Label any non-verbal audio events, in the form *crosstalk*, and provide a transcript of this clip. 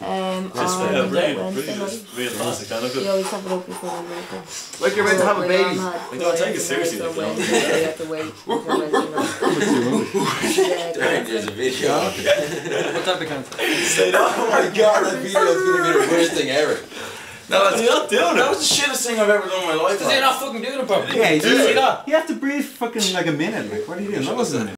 Um, That's on yeah, Really, Wednesday brilliant. night. Real classic, I look We good. always have it up before we make. Like you're meant to have a baby. mum had We don't take it seriously, for if you have to wait *laughs* until Wednesday *laughs* night. There's a video. What type of cancer? oh my *laughs* god, that video is gonna be the worst thing ever. No, that's, You're not doing it. that was the shittest thing I've ever done in my life. Because you're not fucking doing it properly. Yeah, you, you have to breathe fucking like a minute. Like, what are you doing? That wasn't